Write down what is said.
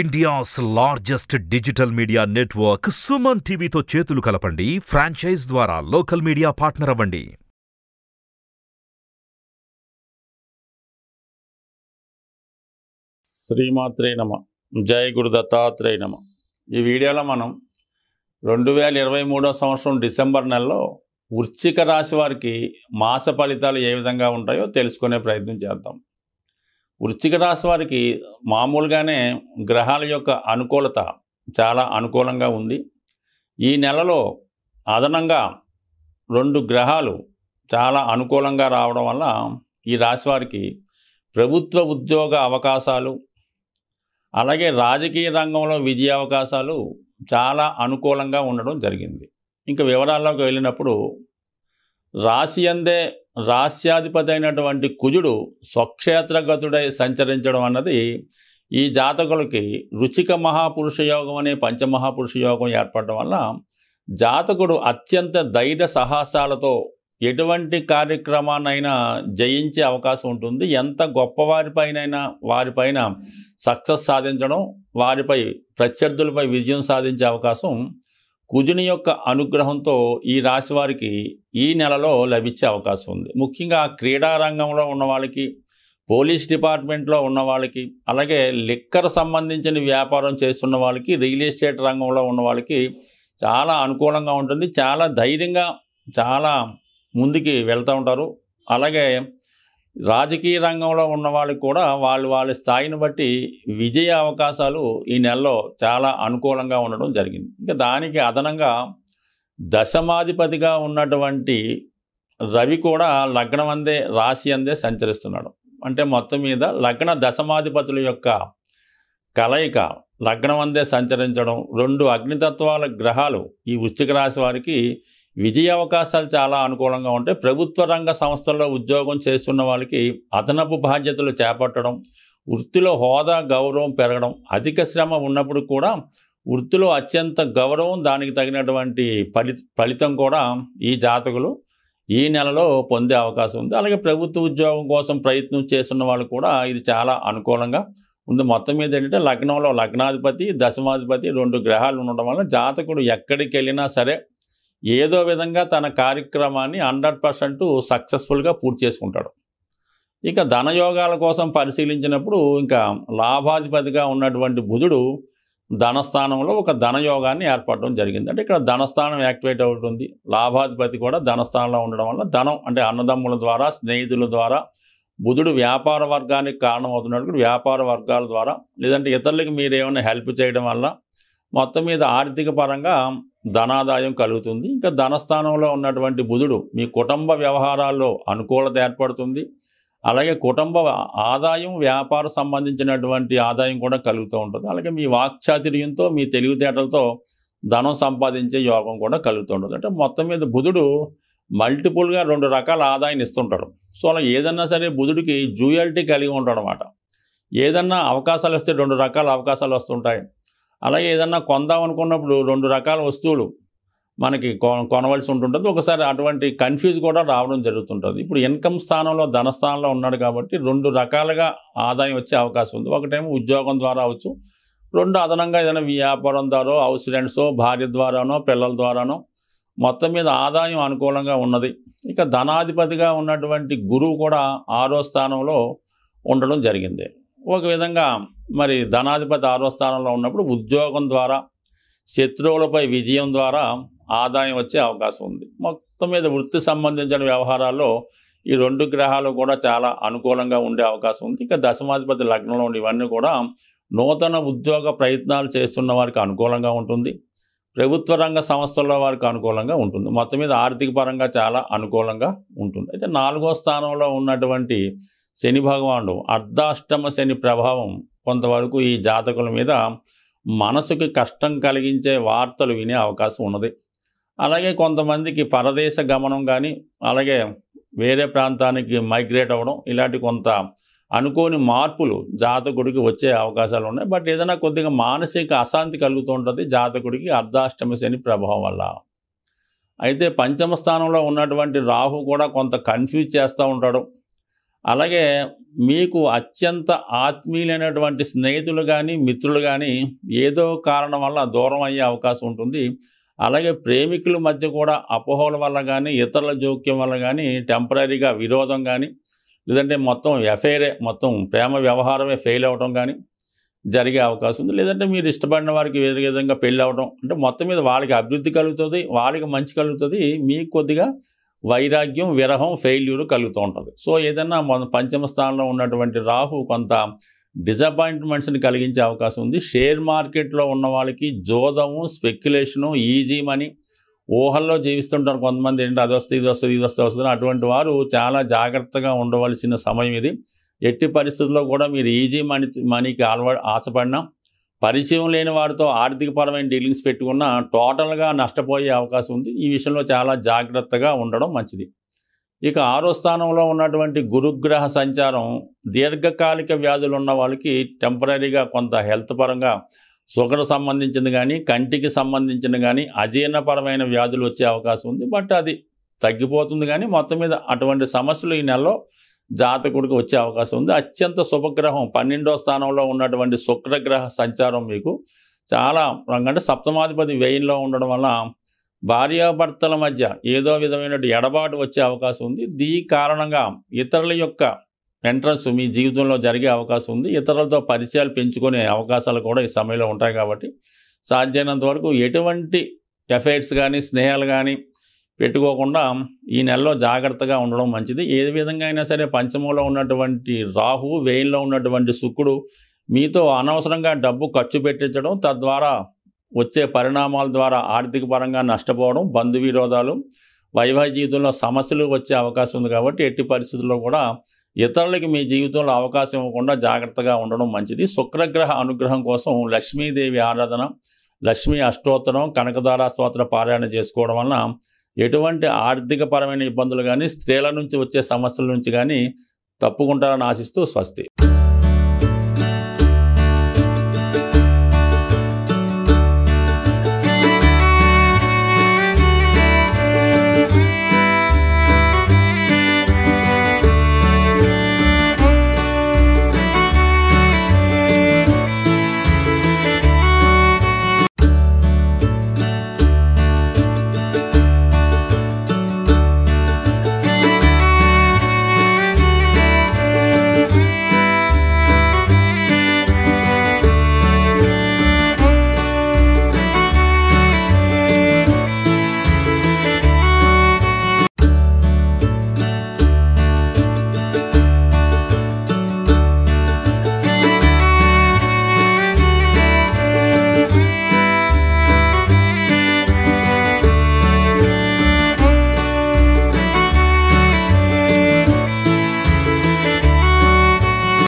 India's largest digital media network Suman టీవీతో చేతులు కలపండి. Franchise ద్వారా లోకల్ మీడియా పార్ట్నర్ అవ్వండి. శ్రీమాత్రే నమ. జయ గురు దత్తాత్రేయ నమ. ఈ వీడియోలో మనం రెండు వేల ఇరవై మూడో సంవత్సరం డిసెంబర్ నెలలో వృశ్చిక రాశి వారికి మాస ఫలితాలు ఏ విధంగా ఉంటాయో తెలుసుకునే ప్రయత్నం చేద్దాం. వృశ్చిక రాశి వారికి మామూలుగానే గ్రహాల యొక్క అనుకూలత చాలా అనుకూలంగా ఉంది. ఈ నెలలో అదనంగా రెండు గ్రహాలు చాలా అనుకూలంగా రావడం వల్ల ఈ రాశి వారికి ప్రభుత్వ ఉద్యోగ అవకాశాలు అలాగే రాజకీయ రంగంలో విజయ అవకాశాలు చాలా అనుకూలంగా ఉండడం జరిగింది. ఇంకా వివరాల్లోకి వెళ్ళినప్పుడు రాశి అందే రాస్యాధిపతి అయినటువంటి కుజుడు స్వక్షేత్రగతుడై సంచరించడం అన్నది ఈ జాతకులకి రుచిక మహాపురుష యోగం అనే పంచమహాపురుష యోగం ఏర్పడడం వల్ల జాతకుడు అత్యంత ధైర్య సాహసాలతో ఎటువంటి కార్యక్రమాన్నైనా జయించే అవకాశం ఉంటుంది. ఎంత గొప్పవారిపైనైనా వారిపైన సక్సెస్ సాధించడం వారిపై ప్రత్యర్థులపై విజయం సాధించే అవకాశం కుజుని యొక్క అనుగ్రహంతో ఈ రాశి వారికి ఈ నెలలో లభించే అవకాశం ఉంది. ముఖ్యంగా క్రీడా రంగంలో ఉన్న వాళ్ళకి పోలీస్ డిపార్ట్మెంట్లో ఉన్న వాళ్ళకి అలాగే లిక్కర్ సంబంధించిన వ్యాపారం చేస్తున్న వాళ్ళకి రియల్ ఎస్టేట్ రంగంలో ఉన్న వాళ్ళకి చాలా అనుకూలంగా ఉంటుంది. చాలా ధైర్యంగా చాలా ముందుకి వెళ్తూ ఉంటారు. అలాగే రాజకీయ రంగంలో ఉన్న వాళ్ళకి కూడా వాళ్ళు వాళ్ళ స్థాయిని బట్టి విజయ అవకాశాలు ఈ నెలలో చాలా అనుకూలంగా ఉండడం జరిగింది. ఇంకా దానికి అదనంగా దశమాధిపతిగా ఉన్నటువంటి రవి కూడా లగ్నం అందే రాశి అందే సంచరిస్తున్నాడు. అంటే మొత్తం మీద లగ్న దశమాధిపతుల యొక్క కలయిక లగ్నం అందే సంచరించడం రెండు అగ్నితత్వాల గ్రహాలు ఈ వృశ్చిక రాశి వారికి విజయ అవకాశాలు చాలా అనుకూలంగా ఉంటాయి. ప్రభుత్వ రంగ సంస్థల్లో ఉద్యోగం చేస్తున్న వాళ్ళకి అదనపు బాధ్యతలు చేపట్టడం వృత్తిలో హోదా గౌరవం పెరగడం అధిక శ్రమ ఉన్నప్పుడు కూడా వృత్తిలో అత్యంత గౌరవం దానికి తగినటువంటి ఫలి ఫలితం కూడా ఈ జాతకులు ఈ నెలలో పొందే అవకాశం ఉంది. అలాగే ప్రభుత్వ ఉద్యోగం కోసం ప్రయత్నం చేస్తున్న వాళ్ళు కూడా ఇది చాలా అనుకూలంగా ఉంది. మొత్తం మీద ఏంటంటే లగ్నంలో లగ్నాధిపతి దశమాధిపతి రెండు గ్రహాలు ఉండడం వల్ల జాతకుడు ఎక్కడికి వెళ్ళినా సరే ఏదో విధంగా తన కార్యక్రమాన్ని హండ్రెడ్ పర్సెంట్ సక్సెస్ఫుల్గా పూర్తి చేసుకుంటాడు. ఇక ధనయోగాల కోసం పరిశీలించినప్పుడు ఇంకా లాభాధిపతిగా ఉన్నటువంటి బుధుడు ధనస్థానంలో ఒక ధనయోగాన్ని ఏర్పడడం జరిగింది. అంటే ఇక్కడ ధనస్థానం యాక్టివేట్ అవుతుంది. లాభాధిపతి కూడా ధనస్థానంలో ఉండడం వల్ల ధనం అంటే అన్నదమ్ముల ద్వారా స్నేహితుల ద్వారా బుధుడు వ్యాపార వర్గానికి కారణమవుతున్నట్టు వ్యాపార వర్గాల ద్వారా లేదంటే ఇతరులకి మీరు ఏమైనా హెల్ప్ చేయడం వల్ల మొత్తం మీద ఆర్థిక పరంగా ధనాదాయం కలుగుతుంది. ఇంకా ధనస్థానంలో ఉన్నటువంటి బుధుడు మీ కుటుంబ వ్యవహారాల్లో అనుకూలత ఏర్పడుతుంది. అలాగే కుటుంబ ఆదాయం వ్యాపార సంబంధించినటువంటి ఆదాయం కూడా కలుగుతూ ఉంటుంది. అలాగే మీ వాక్చాతుర్యంతో మీ తెలివితేటలతో ధనం సంపాదించే యోగం కూడా కలుగుతూ ఉంటుంది. అంటే మొత్తం మీద బుధుడు మల్టిపుల్గా రెండు రకాల ఆదాయాన్ని ఇస్తుంటాడు. సో అలా ఏదన్నా సరే బుధుడికి జూయాలిటీ కలిగి ఉంటాడు అనమాట ఏదన్నా అవకాశాలు వస్తే రెండు రకాల అవకాశాలు వస్తుంటాయి. అలాగే ఏదన్నా కొందాం అనుకున్నప్పుడు రెండు రకాల వస్తువులు మనకి కొనవలసి ఉంటుంటుంది. ఒకసారి అటువంటి కన్ఫ్యూజ్ కూడా రావడం జరుగుతుంటుంది. ఇప్పుడు ఇన్కమ్ స్థానంలో ధన స్థానంలో ఉన్నాడు కాబట్టి రెండు రకాలుగా ఆదాయం వచ్చే అవకాశం ఉంది. ఒకటేమో ఉద్యోగం ద్వారా అవచ్చు. రెండు అదనంగా ఏదైనా వ్యాపారం ద్వారా హౌస్ రెంట్సో భార్య ద్వారానో పిల్లల ద్వారానో మొత్తం మీద ఆదాయం అనుకూలంగా ఉన్నది. ఇక ధనాధిపతిగా ఉన్నటువంటి గురువు కూడా ఆరో స్థానంలో ఉండడం జరిగింది. ఒక విధంగా మరి ధనాధిపతి ఆరో స్థానంలో ఉన్నప్పుడు ఉద్యోగం ద్వారా శత్రువులపై విజయం ద్వారా ఆదాయం వచ్చే అవకాశం ఉంది. మొత్తం మీద వృత్తి సంబంధించిన వ్యవహారాల్లో ఈ రెండు గ్రహాలు కూడా చాలా అనుకూలంగా ఉండే అవకాశం ఉంది. ఇక దశమాధిపతి లగ్నంలో ఉండి ఇవన్నీ కూడా నూతన ఉద్యోగ ప్రయత్నాలు చేస్తున్న వారికి అనుకూలంగా ఉంటుంది. ప్రభుత్వ రంగ సంస్థల్లో వారికి అనుకూలంగా ఉంటుంది. మొత్తం మీద ఆర్థిక పరంగా చాలా అనుకూలంగా ఉంటుంది. అయితే నాలుగో స్థానంలో ఉన్నటువంటి శని భగవానుడు అర్ధాష్టమ శని ప్రభావం కొంతవరకు ఈ జాతకుల మీద మనసుకి కష్టం కలిగించే వార్తలు వినే అవకాశం ఉన్నది. అలాగే కొంతమందికి పరదేశ గమనం కానీ అలాగే వేరే ప్రాంతానికి మైగ్రేట్ అవ్వడం ఇలాంటి కొంత అనుకోని మార్పులు జాతకుడికి వచ్చే అవకాశాలు ఉన్నాయి. బట్ ఏదైనా కొద్దిగా మానసిక అశాంతి కలుగుతూ ఉంటుంది జాతకుడికి అర్ధాష్టమ శని ప్రభావం వల్ల. అయితే పంచమ స్థానంలో ఉన్నటువంటి రాహు కూడా కొంత కన్ఫ్యూజ్ చేస్తూ ఉంటాడు. అలాగే మీకు అత్యంత ఆత్మీయులైనటువంటి స్నేహితులు కానీ మిత్రులు కానీ ఏదో కారణం వల్ల దూరం అయ్యే అవకాశం ఉంటుంది. అలాగే ప్రేమికుల మధ్య కూడా అపోహల వల్ల కానీ ఇతరుల జోక్యం వల్ల కానీ టెంపరీగా విరోధం కానీ లేదంటే మొత్తం ఎఫైరే మొత్తం ప్రేమ వ్యవహారమే ఫెయిల్ అవ్వడం కానీ జరిగే అవకాశం ఉంది. లేదంటే మీరు ఇష్టపడిన వారికి వేరే విధంగా పెళ్ళి అవ్వడం అంటే మొత్తం మీద వాళ్ళకి అభివృద్ధి కలుగుతుంది వాళ్ళకి మంచి కలుగుతుంది. మీకు కొద్దిగా వైరాగ్యం విరహం ఫెయిల్యూర్ కలుగుతూ ఉంటుంది. సో ఏదైనా మన పంచమ స్థానంలో ఉన్నటువంటి రాహు కొంత డిసప్పాయింట్మెంట్స్ని కలిగించే అవకాశం ఉంది. షేర్ మార్కెట్లో ఉన్న వాళ్ళకి జోదము స్పెక్యులేషను ఈజీ మనీ ఊహల్లో జీవిస్తుంటారు కొంతమంది. ఏంటి? అది వస్తుంది ఇది వస్తుంది ఇది వస్తే వస్తుంది. అటువంటి వారు చాలా జాగ్రత్తగా ఉండవలసిన సమయం ఇది. ఎట్టి పరిస్థితుల్లో కూడా మీరు ఈజీ మనీ మనీకి అలవా ఆశపడినా పరిచయం లేని వారితో ఆర్థికపరమైన డీలింగ్స్ పెట్టుకున్న టోటల్గా నష్టపోయే అవకాశం ఉంది. ఈ విషయంలో చాలా జాగ్రత్తగా ఉండడం మంచిది. ఇక ఆరో స్థానంలో ఉన్నటువంటి గురుగ్రహ సంచారం దీర్ఘకాలిక వ్యాధులు ఉన్న వాళ్ళకి టెంపరీగా కొంత హెల్త్ పరంగా షుగర్ సంబంధించింది కానీ కంటికి సంబంధించిన కానీ అజీర్ణపరమైన వ్యాధులు వచ్చే అవకాశం ఉంది. బట్ అది తగ్గిపోతుంది కానీ మొత్తం మీద అటువంటి సమస్యలు ఈ నెలలో జాతకుడికి వచ్చే అవకాశం ఉంది. అత్యంత శుభగ్రహం పన్నెండో స్థానంలో ఉన్నటువంటి శుక్రగ్రహ సంచారం మీకు చాలా అంటే సప్తమాధిపతి వ్యయంలో ఉండడం వల్ల భార్యాభర్తల మధ్య ఏదో విధమైన ఎడబాటు వచ్చే అవకాశం ఉంది. దీ కారణంగా ఇతరుల యొక్క ఎంట్రన్స్ మీ జీవితంలో జరిగే అవకాశం ఉంది. ఇతరులతో పరిచయాలు పెంచుకునే అవకాశాలు కూడా ఈ సమయంలో ఉంటాయి కాబట్టి సాధ్యమైనంత వరకు ఎటువంటి ఎఫైర్స్ కానీ స్నేహాలు కానీ పెట్టుకోకుండా ఈ నెలలో జాగ్రత్తగా ఉండడం మంచిది. ఏ విధంగా అయినా సరే పంచమంలో ఉన్నటువంటి రాహు వేయిల్లో ఉన్నటువంటి శుక్రుడు మీతో అనవసరంగా డబ్బు ఖర్చు పెట్టించడం తద్వారా వచ్చే పరిణామాల ద్వారా ఆర్థిక పరంగా నష్టపోవడం బంధు విరోధాలు వైవాహిక జీవితంలో సమస్యలు వచ్చే అవకాశం ఉంది కాబట్టి ఎట్టి పరిస్థితుల్లో కూడా ఇతరులకి మీ జీవితంలో అవకాశం ఇవ్వకుండా జాగ్రత్తగా ఉండడం మంచిది. శుక్రగ్రహ అనుగ్రహం కోసం లక్ష్మీదేవి ఆరాధన లక్ష్మీ అష్టోత్తరం కనకదారా స్తోత్ర పారాయణ చేసుకోవడం వలన ఎటువంటి ఆర్థికపరమైన ఇబ్బందులు కానీ స్త్రీల నుంచి వచ్చే సమస్యల నుంచి కానీ తప్పుకుంటారని ఆశిస్తూ స్వస్తి.